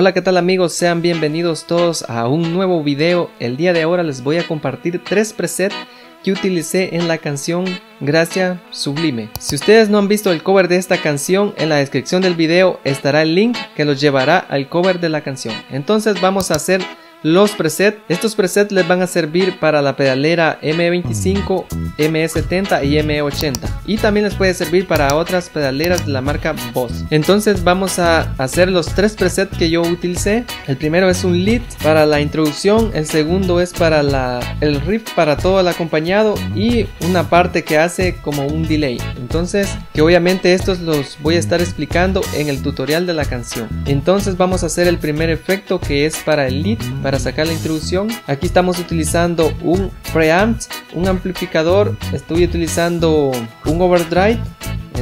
Hola qué tal amigos, sean bienvenidos todos a un nuevo video. El día de ahora les voy a compartir tres presets que utilicé en la canción Gracia Sublime. Si ustedes no han visto el cover de esta canción, en la descripción del video estará el link que los llevará al cover de la canción. Entonces vamos a hacer los presets. Estos presets les van a servir para la pedalera M25, M70 y M80. Y también les puede servir para otras pedaleras de la marca Boss. Entonces vamos a hacer los tres presets que yo utilicé. El primero es un lead para la introducción. El segundo es para la, el riff para todo el acompañado. Y una parte que hace como un delay. Entonces que obviamente estos los voy a estar explicando en el tutorial de la canción. Entonces vamos a hacer el primer efecto que es para el lead sacar la introducción. Aquí estamos utilizando un preamp, un amplificador, estoy utilizando un overdrive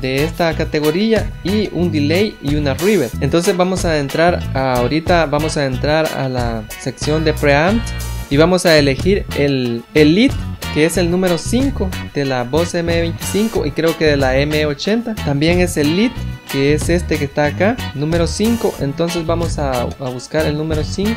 de esta categoría y un delay y una reverb entonces vamos a entrar ahorita vamos a entrar a la sección de preamp y vamos a elegir el, el lead que es el número 5 de la voz M25 y creo que de la M80 también es el lead que es este que está acá número 5 entonces vamos a, a buscar el número 5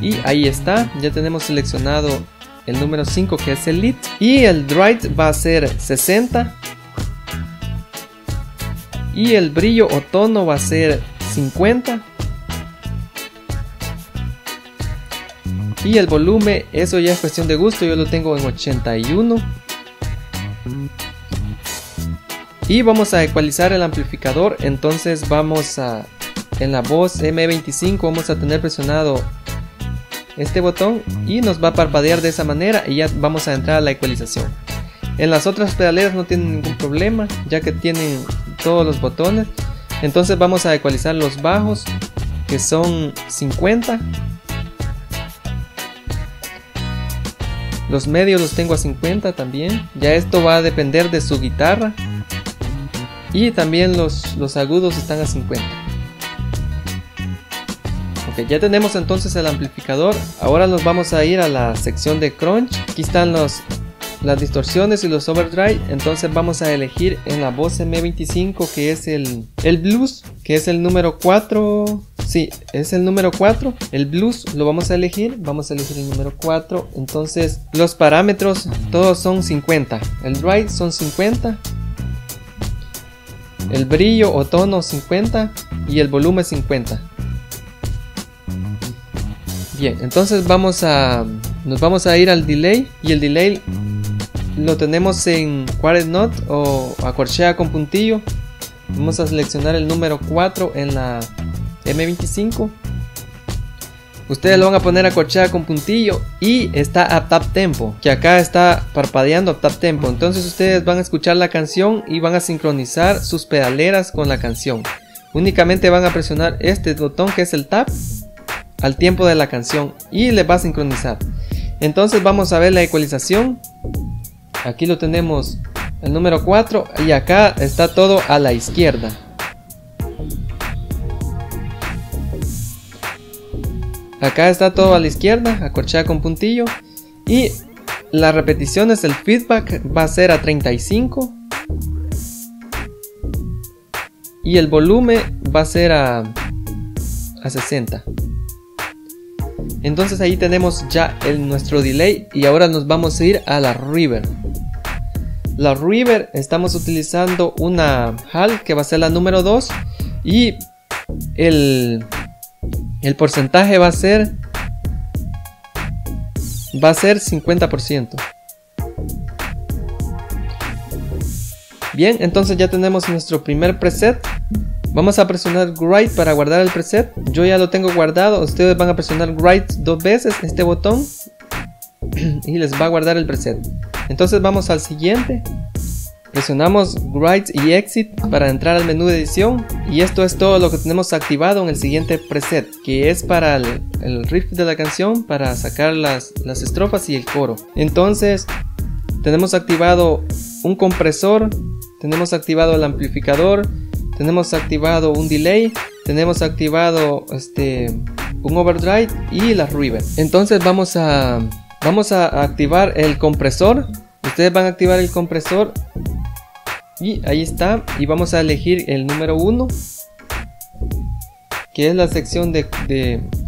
y ahí está ya tenemos seleccionado el número 5 que es el lead. Y el drive va a ser 60 y el brillo o tono va a ser 50 y el volumen eso ya es cuestión de gusto yo lo tengo en 81 y vamos a ecualizar el amplificador entonces vamos a en la voz M25 vamos a tener presionado este botón y nos va a parpadear de esa manera y ya vamos a entrar a la ecualización. En las otras pedaleras no tienen ningún problema ya que tienen todos los botones. Entonces vamos a ecualizar los bajos que son 50. Los medios los tengo a 50 también. Ya esto va a depender de su guitarra. Y también los, los agudos están a 50 ya tenemos entonces el amplificador. Ahora nos vamos a ir a la sección de crunch. Aquí están los, las distorsiones y los overdrive. Entonces vamos a elegir en la voz M25 que es el, el blues, que es el número 4. Sí, es el número 4. El blues lo vamos a elegir. Vamos a elegir el número 4. Entonces los parámetros todos son 50. El drive son 50. El brillo o tono 50 y el volumen 50. Bien, entonces vamos a nos vamos a ir al delay y el delay lo tenemos en quartet note o acorchea con puntillo. Vamos a seleccionar el número 4 en la M25. Ustedes lo van a poner acorchea con puntillo y está a tap tempo, que acá está parpadeando a tap tempo. Entonces ustedes van a escuchar la canción y van a sincronizar sus pedaleras con la canción. Únicamente van a presionar este botón que es el tap al tiempo de la canción y le va a sincronizar. Entonces vamos a ver la ecualización. Aquí lo tenemos el número 4 y acá está todo a la izquierda. Acá está todo a la izquierda, acorchada con puntillo. Y las repeticiones, el feedback va a ser a 35. Y el volumen va a ser a, a 60. Entonces ahí tenemos ya el, nuestro delay y ahora nos vamos a ir a la river. La river estamos utilizando una HAL que va a ser la número 2 y el, el porcentaje va a ser va a ser 50%. Bien, entonces ya tenemos nuestro primer preset Vamos a presionar Write para guardar el preset. Yo ya lo tengo guardado. Ustedes van a presionar Write dos veces este botón y les va a guardar el preset. Entonces vamos al siguiente. Presionamos Write y Exit para entrar al menú de edición y esto es todo lo que tenemos activado en el siguiente preset que es para el, riff de la canción para sacar las, las estrofas y el coro. Entonces tenemos activado un compresor, tenemos activado el amplificador, tenemos activado un delay, tenemos activado este un overdrive y la reverb. Entonces vamos a vamos a activar el compresor. Ustedes van a activar el compresor y ahí está y vamos a elegir el número 1 que es la sección de,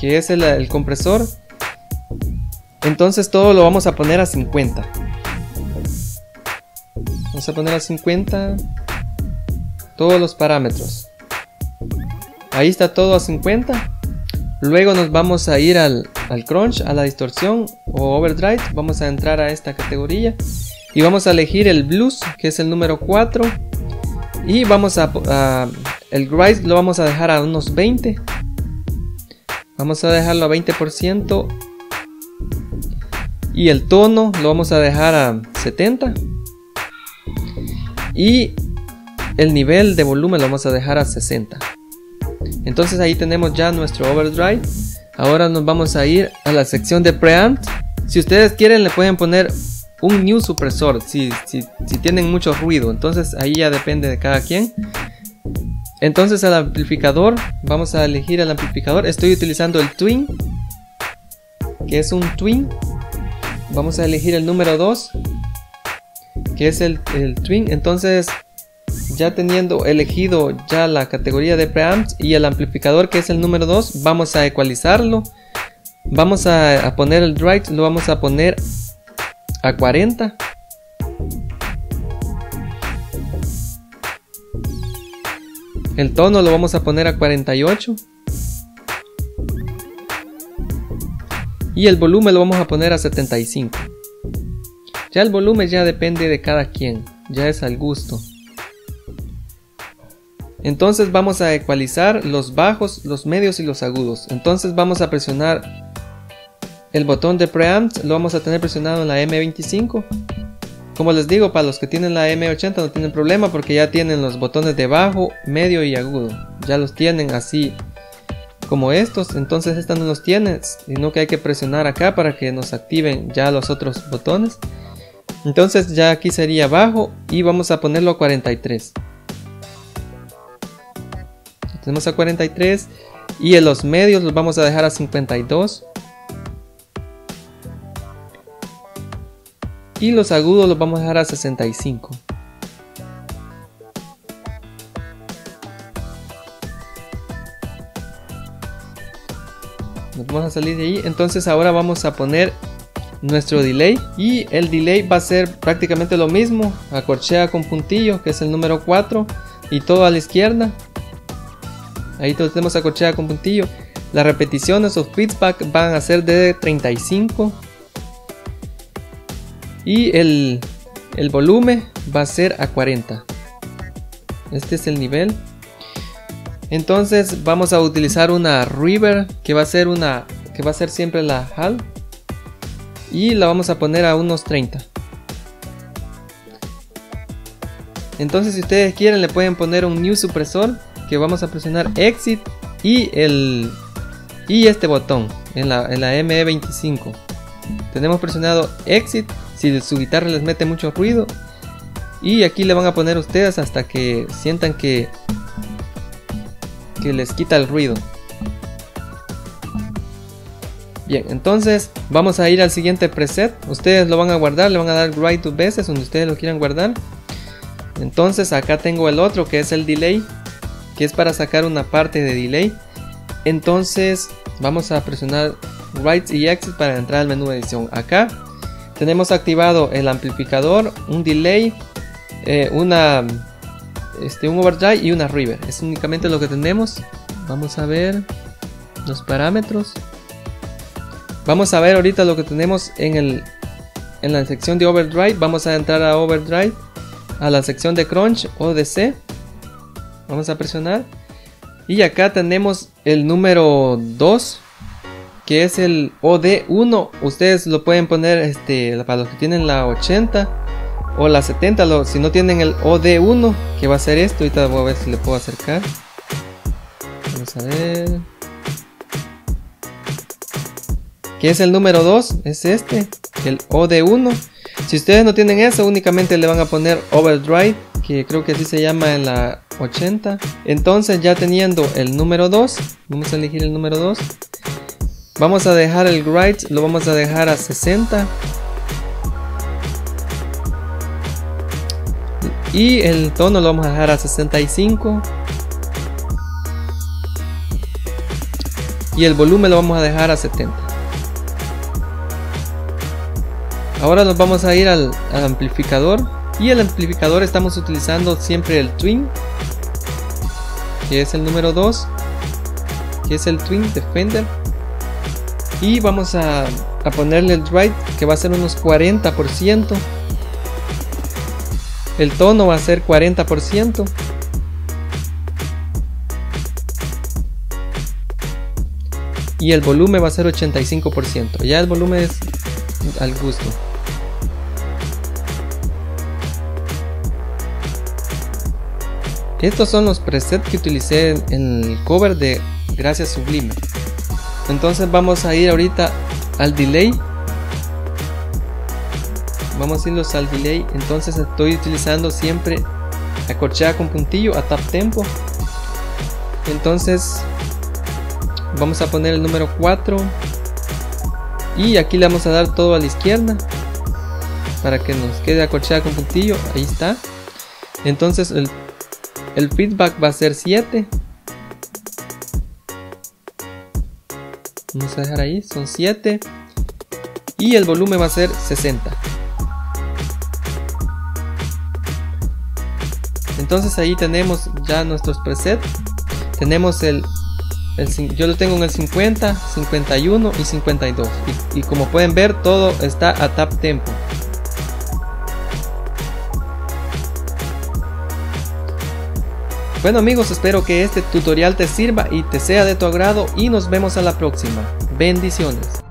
que es el, compresor, entonces todo lo vamos a poner a 50. Vamos a poner a 50 todos los parámetros. Ahí está todo a 50. Luego nos vamos a ir al, al crunch, a la distorsión o overdrive. Vamos a entrar a esta categoría y vamos a elegir el blues, que es el número 4. Y vamos a, el grind lo vamos a dejar a unos 20. Vamos a dejarlo a 20%. Y el tono lo vamos a dejar a 70. Y el nivel de volumen lo vamos a dejar a 60. Entonces ahí tenemos ya nuestro overdrive. Ahora nos vamos a ir a la sección de preamp. Si ustedes quieren le pueden poner un new supresor si, si, tienen mucho ruido. Entonces ahí ya depende de cada quien. Entonces al amplificador, vamos a elegir el amplificador. Estoy utilizando el Twin, que es un Twin. Vamos a elegir el número 2, que es el, el Twin. Entonces ya teniendo elegido ya la categoría de preamps y el amplificador que es el número 2 vamos a ecualizarlo. Vamos a, poner el drive lo vamos a poner a 40 el tono lo vamos a poner a 48 y el volumen lo vamos a poner a 75 ya el volumen ya depende de cada quien ya es al gusto entonces vamos a ecualizar los bajos, los medios y los agudos. Entonces vamos a presionar el botón de preamp, lo vamos a tener presionado en la M25. Como les digo, para los que tienen la M80 no tienen problema porque ya tienen los botones de bajo, medio y agudo. Ya los tienen así como estos. Entonces esta no los tiene, sino que hay que presionar acá para que nos activen ya los otros botones. Entonces ya aquí sería bajo y vamos a ponerlo a 43 tenemos a 43 y en los medios los vamos a dejar a 52 y los agudos los vamos a dejar a 65 nos vamos a salir de ahí. Entonces ahora vamos a poner nuestro delay. Y el delay va a ser prácticamente lo mismo. Acorchea con puntillo que es el número 4 y todo a la izquierda Ahí tenemos a con puntillo. Las repeticiones o feedback van a ser de 35. Y el, el volumen va a ser a 40. Este es el nivel. Entonces vamos a utilizar una River que va a ser una que va a ser siempre la HAL y la vamos a poner a unos 30. Entonces si ustedes quieren le pueden poner un new supresor que vamos a presionar exit y el y este botón en la, en la ME25 tenemos presionado exit si su guitarra les mete mucho ruido y aquí le van a poner ustedes hasta que sientan que que les quita el ruido. Bien entonces vamos a ir al siguiente preset. Ustedes lo van a guardar le van a dar write dos veces donde ustedes lo quieran guardar. Entonces acá tengo el otro que es el delay que es para sacar una parte de delay. Entonces vamos a presionar Right y Exit para entrar al menú de edición. Acá tenemos activado el amplificador, un delay, eh, una, este, un overdrive y una river. Es únicamente lo que tenemos. Vamos a ver los parámetros. Vamos a ver ahorita lo que tenemos en, el, en la sección de overdrive. Vamos a entrar a overdrive, a la sección de crunch o Vamos a presionar. Y acá tenemos el número 2. Que es el OD1. Ustedes lo pueden poner este, para los que tienen la 80 o la 70. si no tienen el OD1, que va a ser esto. Ahorita voy a ver si le puedo acercar. Vamos a ver. Que es el número 2. Es este. El OD1. Si ustedes no tienen eso, únicamente le van a poner Overdrive que creo que así se llama en la 80 entonces ya teniendo el número 2 vamos a elegir el número 2 vamos a dejar el write lo vamos a dejar a 60 y el tono lo vamos a dejar a 65 y el volumen lo vamos a dejar a 70 ahora nos vamos a ir al, amplificador y el amplificador estamos utilizando siempre el Twin que es el número 2 que es el Twin Defender y vamos a, ponerle el drive que va a ser unos 40% el tono va a ser 40% y el volumen va a ser 85%. Ya el volumen es al gusto. Estos son los presets que utilicé en el cover de Gracias Sublime. Entonces vamos a ir ahorita al delay. Vamos a irnos al delay. Entonces estoy utilizando siempre acorchada con puntillo a tap tempo. Entonces vamos a poner el número 4 y aquí le vamos a dar todo a la izquierda para que nos quede acorchada con puntillo ahí está entonces el, el feedback va a ser 7 vamos a dejar ahí son 7 y el volumen va a ser 60 entonces ahí tenemos ya nuestros presets tenemos el yo lo tengo en el 50, 51 y 52. Y, y como pueden ver, todo está a tap tempo. Bueno amigos, espero que este tutorial te sirva y te sea de tu agrado y nos vemos a la próxima. Bendiciones.